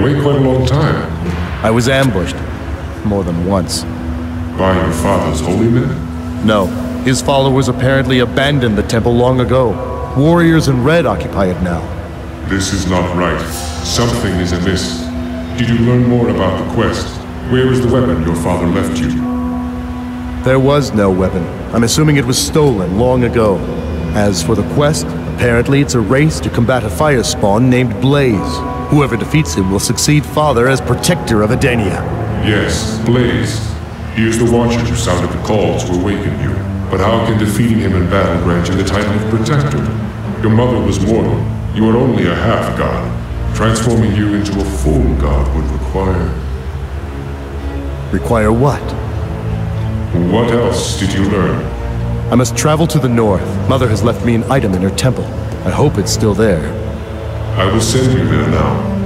away quite a long time. I was ambushed. More than once. By your father's holy men? No. His followers apparently abandoned the temple long ago. Warriors in red occupy it now. This is not right. Something is amiss. Did you learn more about the quest? Where is the weapon your father left you? There was no weapon. I'm assuming it was stolen long ago. As for the quest, apparently it's a race to combat a fire spawn named Blaze. Whoever defeats him will succeed Father as protector of Edenia. Yes, Blaze. He is the Watcher who sounded the call to awaken you. But how can defeating him in battle grant you the title of Protector? Your mother was mortal. You are only a half-god. Transforming you into a full god would require... Require what? What else did you learn? I must travel to the north. Mother has left me an item in her temple. I hope it's still there. I will send you there now.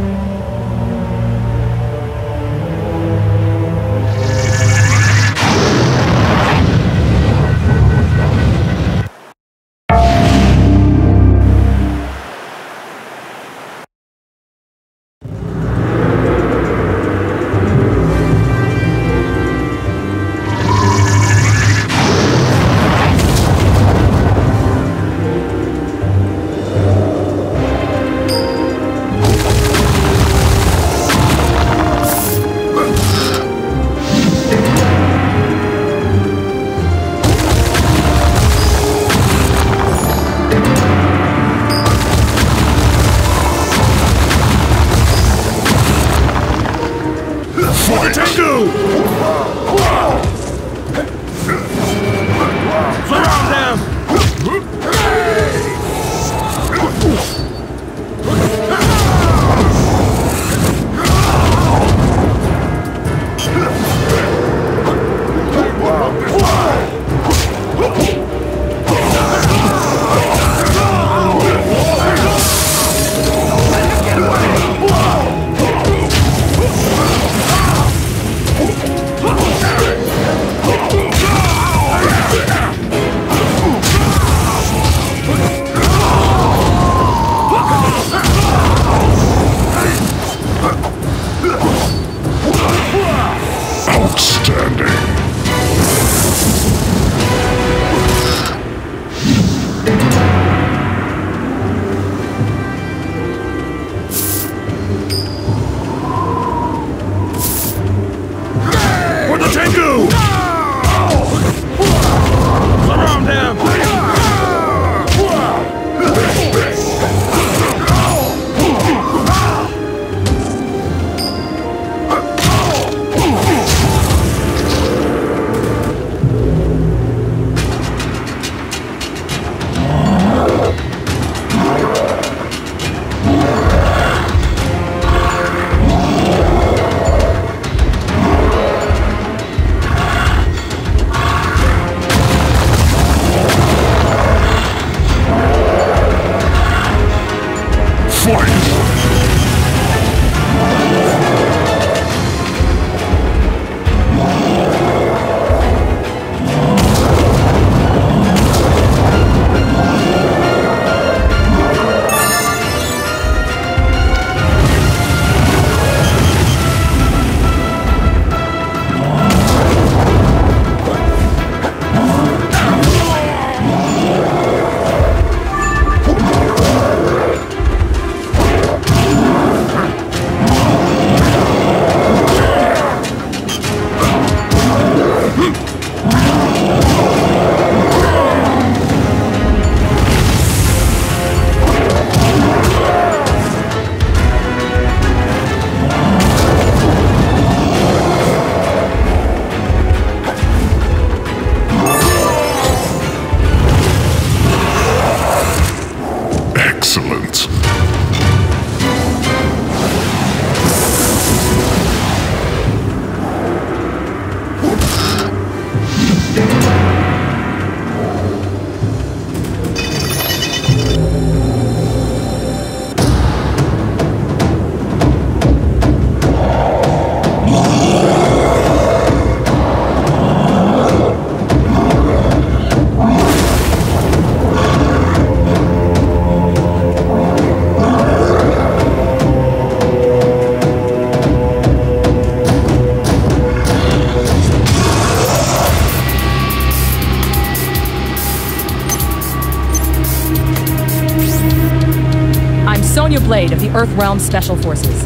Blade of the Earthrealm Special Forces.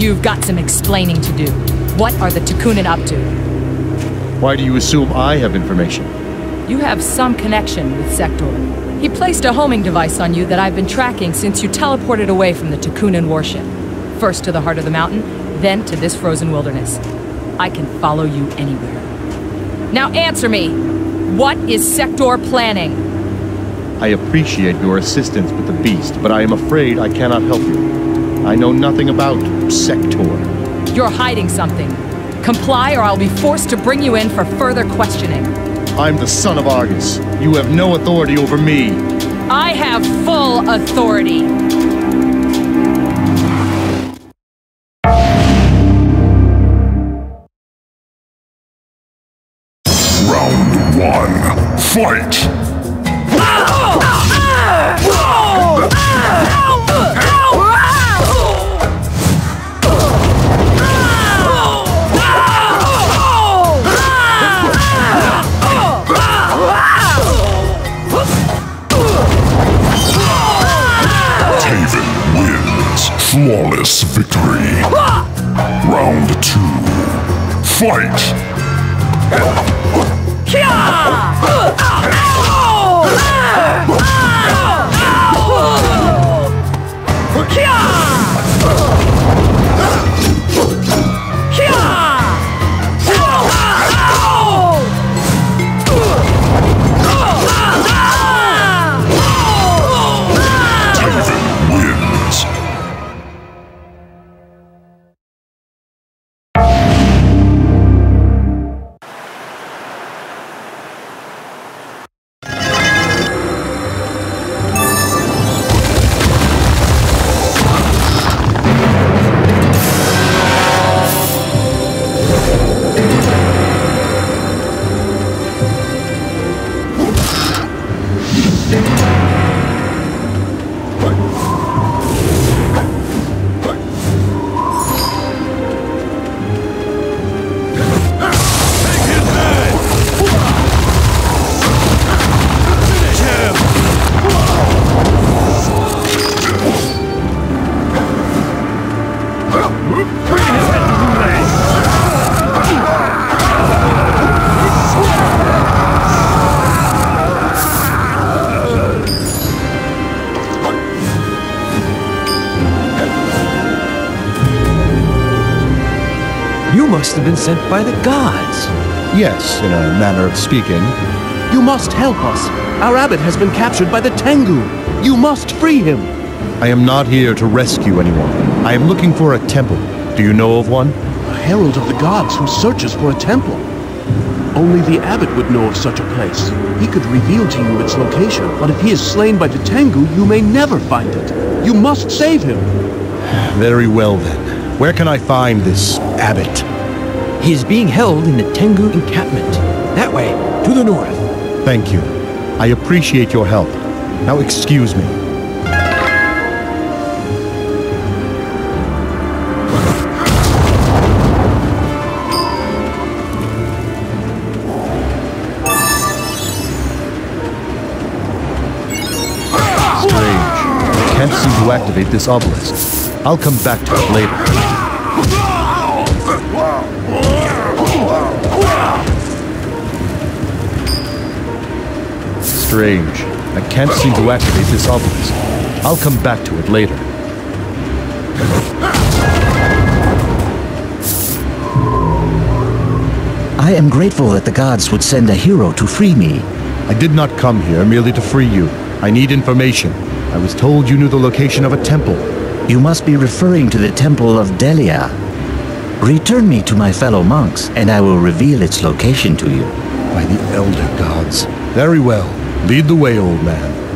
You've got some explaining to do. What are the Tekunin up to? Why do you assume I have information? You have some connection with Sektor. He placed a homing device on you that I've been tracking since you teleported away from the Tekunin warship. First to the heart of the mountain, then to this frozen wilderness. I can follow you anywhere. Now answer me! What is Sektor planning? I appreciate your assistance with the beast, but I am afraid I cannot help you. I know nothing about Sektor. You're hiding something. Comply or I'll be forced to bring you in for further questioning. I'm the son of Argus. You have no authority over me. I have full authority. Flawless victory. Round two. Fight! Taven You must have been sent by the gods. Yes, in a manner of speaking. You must help us. Our abbot has been captured by the Tengu. You must free him. I am not here to rescue anyone. I am looking for a temple. Do you know of one? A herald of the gods who searches for a temple. Only the abbot would know of such a place. He could reveal to you its location, but if he is slain by the Tengu, you may never find it. You must save him. Very well then. Where can I find this abbot? He is being held in the Tengu encampment. That way, to the north. Thank you. I appreciate your help. Now excuse me. This obelisk. I'll come back to it later. Strange. I can't seem to activate this obelisk. I'll come back to it later. I am grateful that the gods would send a hero to free me. I did not come here merely to free you. I need information. I was told you knew the location of a temple. You must be referring to the Temple of Delia. Return me to my fellow monks, and I will reveal its location to you. By the elder gods. Very well. Lead the way, old man.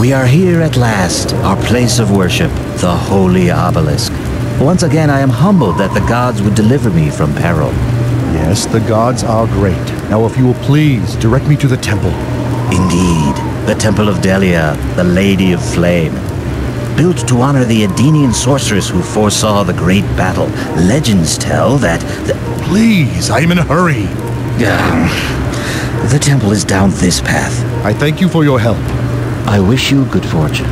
We are here at last, our place of worship, the Holy Obelisk. Once again, I am humbled that the gods would deliver me from peril. Yes, the gods are great. Now, if you will please, direct me to the temple. Indeed, the Temple of Delia, the Lady of Flame. Built to honor the Edenian sorceress who foresaw the great battle, legends tell that the, Please, I am in a hurry. Ah, the temple is down this path. I thank you for your help. I wish you good fortune.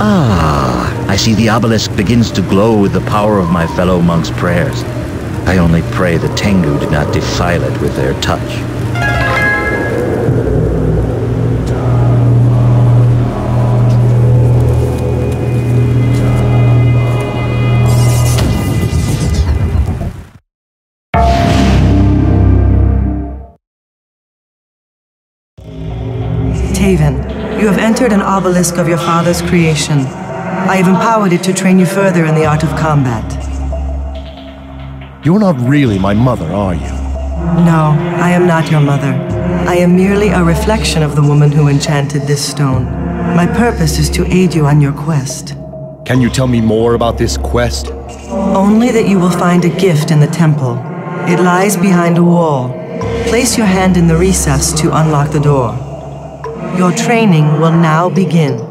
Ah, I see the obelisk begins to glow with the power of my fellow monks' prayers. I only pray the Tengu did not defile it with their touch. You an obelisk of your father's creation. I have empowered it to train you further in the art of combat. You're not really my mother, are you? No, I am not your mother. I am merely a reflection of the woman who enchanted this stone. My purpose is to aid you on your quest. Can you tell me more about this quest? Only that you will find a gift in the temple. It lies behind a wall. Place your hand in the recess to unlock the door. Your training will now begin.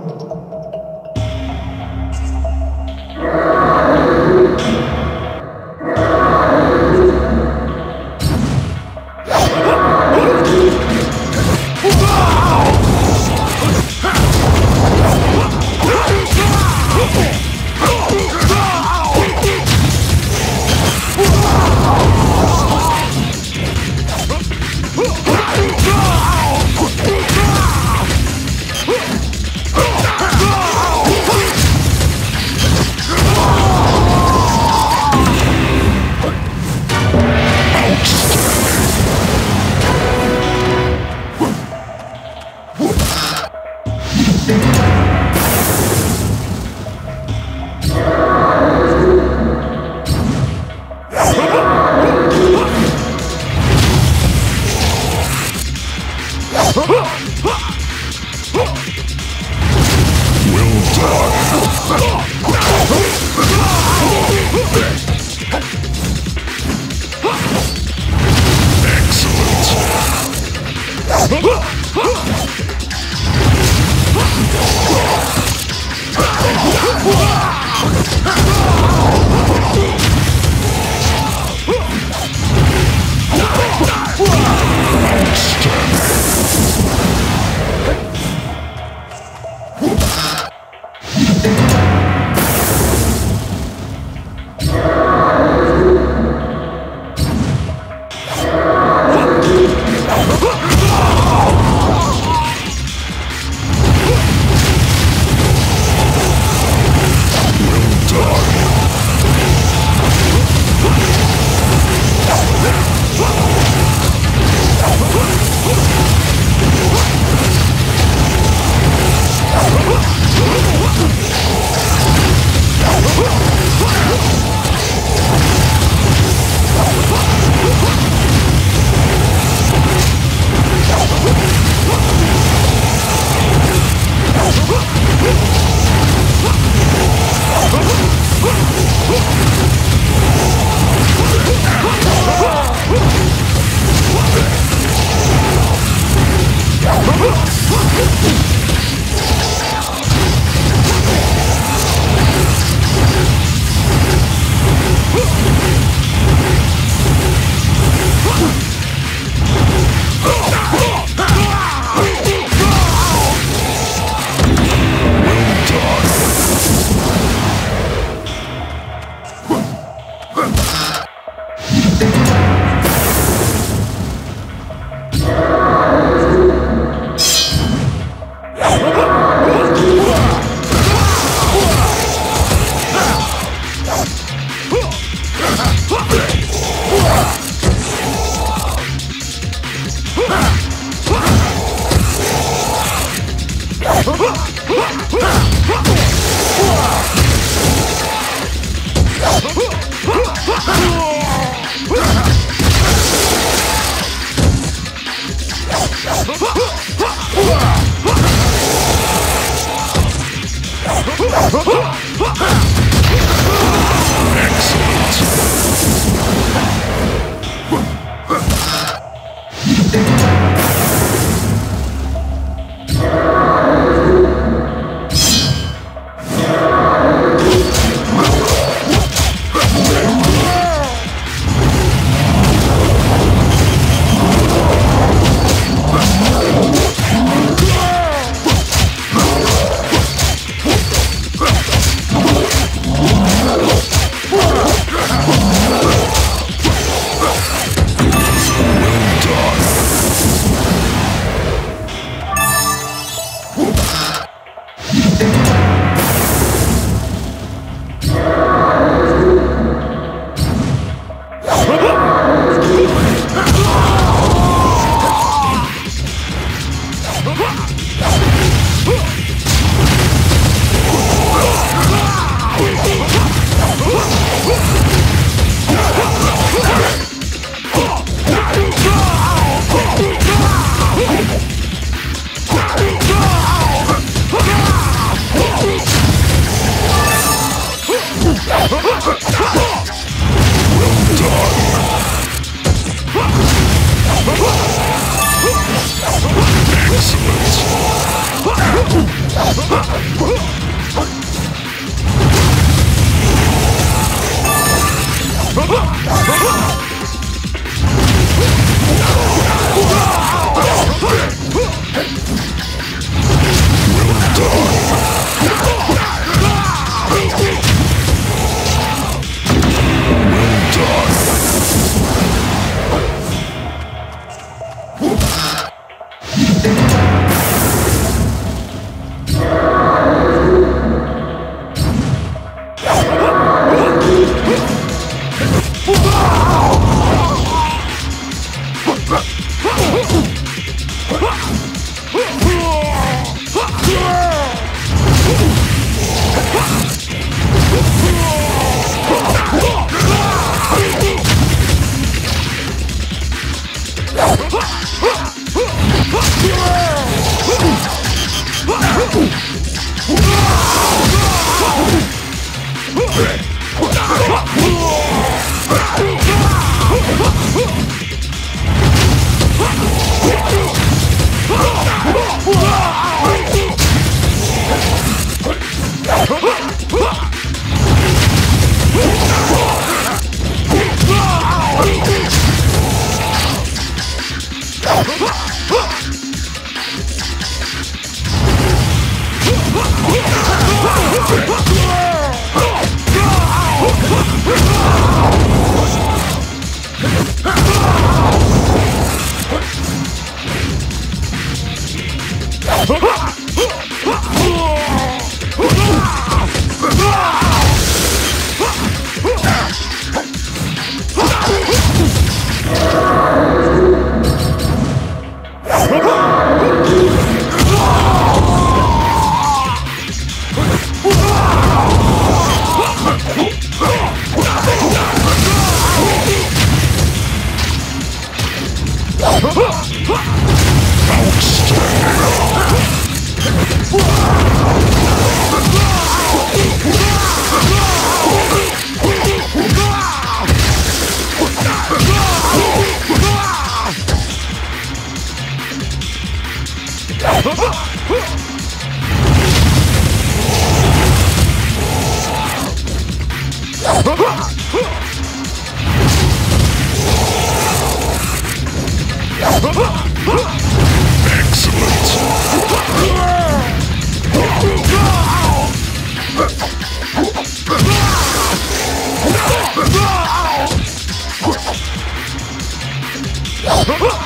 Ha!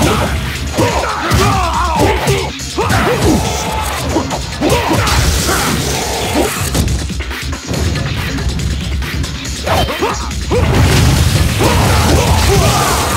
Excellent! Whoa!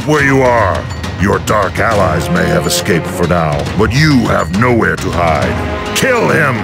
Stop where you are! Your dark allies may have escaped for now, but you have nowhere to hide. Kill him!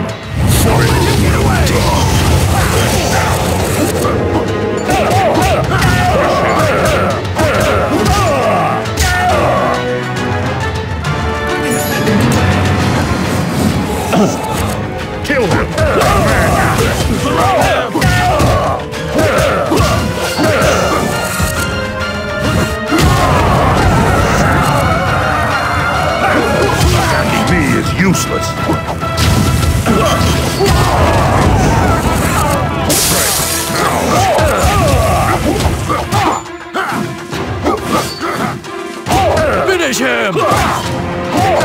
Him!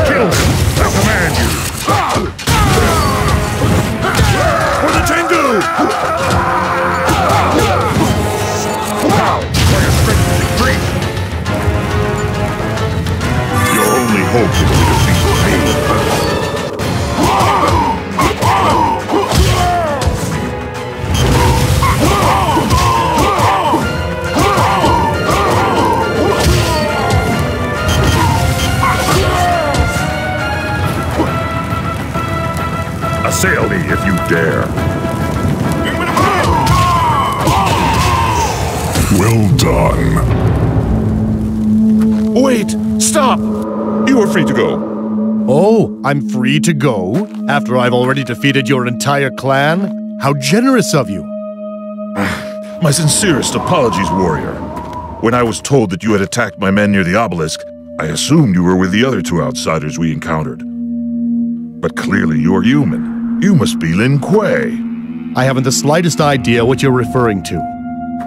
Kill him! I command you! For the Tengu! Your only hope dare. Well done. Wait, stop! You are free to go. Oh, I'm free to go? After I've already defeated your entire clan? How generous of you. my sincerest apologies, warrior. When I was told that you had attacked my men near the obelisk, I assumed you were with the other two outsiders we encountered. But clearly you're human. You must be Lin Kuei. I haven't the slightest idea what you're referring to.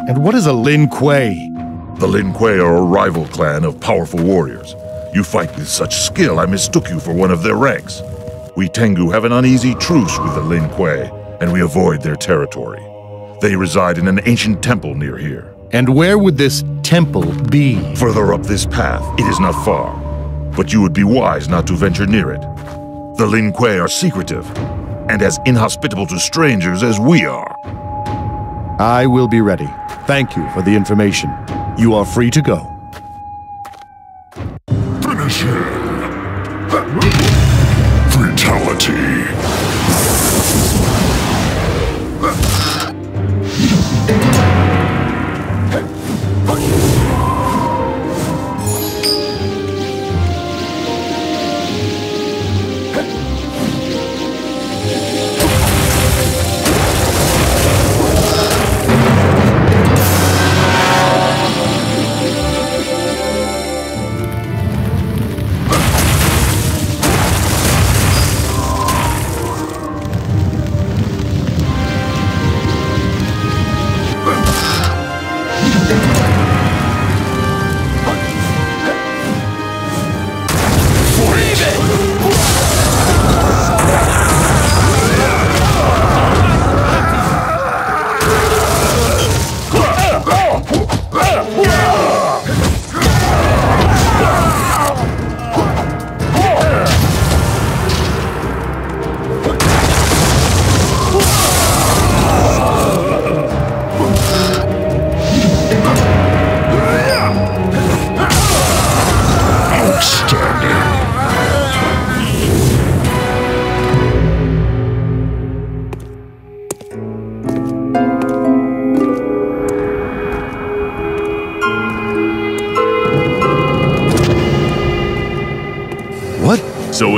And what is a Lin Kuei? The Lin Kuei are a rival clan of powerful warriors. You fight with such skill, I mistook you for one of their ranks. We Tengu have an uneasy truce with the Lin Kuei, and we avoid their territory. They reside in an ancient temple near here. And where would this temple be? Further up this path, it is not far. But you would be wise not to venture near it. The Lin Kuei are secretive, and as inhospitable to strangers as we are. I will be ready. Thank you for the information. You are free to go.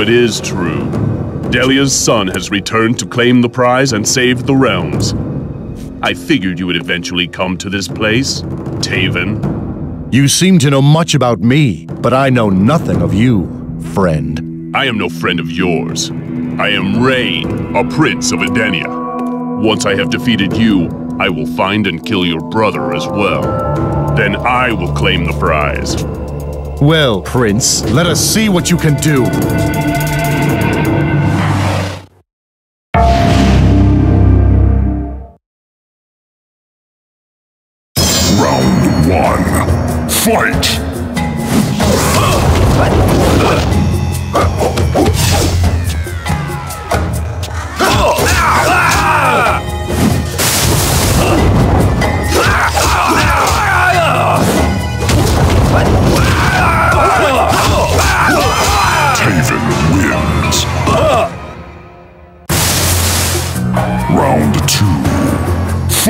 It is true. Delia's son has returned to claim the prize and save the realms. I figured you would eventually come to this place, Taven. You seem to know much about me, but I know nothing of you, friend. I am no friend of yours. I am Rain, a prince of Edenia. Once I have defeated you, I will find and kill your brother as well. Then I will claim the prize. Well, Prince, let us see what you can do.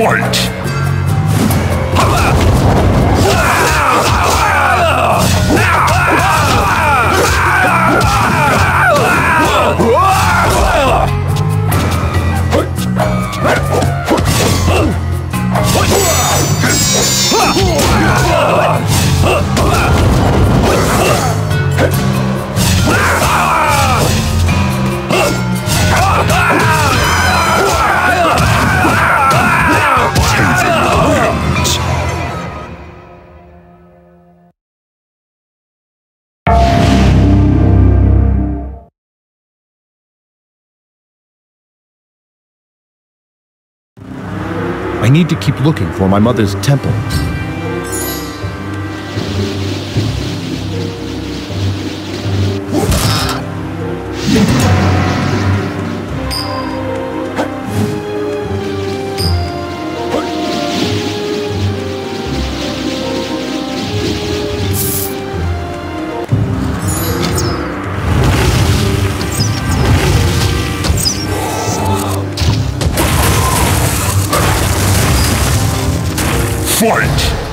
Fight! Need to keep looking for my mother's temple. Fight!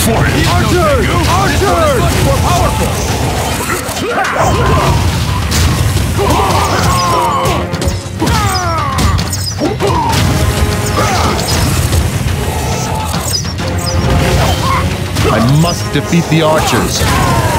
Fight! Archer! Archer! More powerful! I must defeat the archers.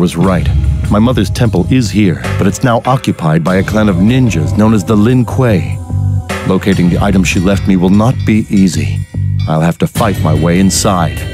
Was right. My mother's temple is here, but it's now occupied by a clan of ninjas known as the Lin Kuei. Locating the item she left me will not be easy. I'll have to fight my way inside.